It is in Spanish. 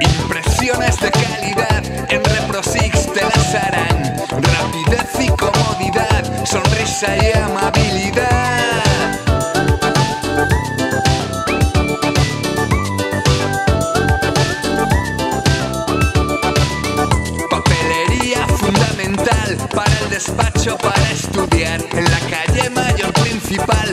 Impresiones de calidad en ReproSix te las harán. Rapidez y comodidad, sonrisa y amabilidad. Papelería despacho para estudiar en la calle Mayor Principal.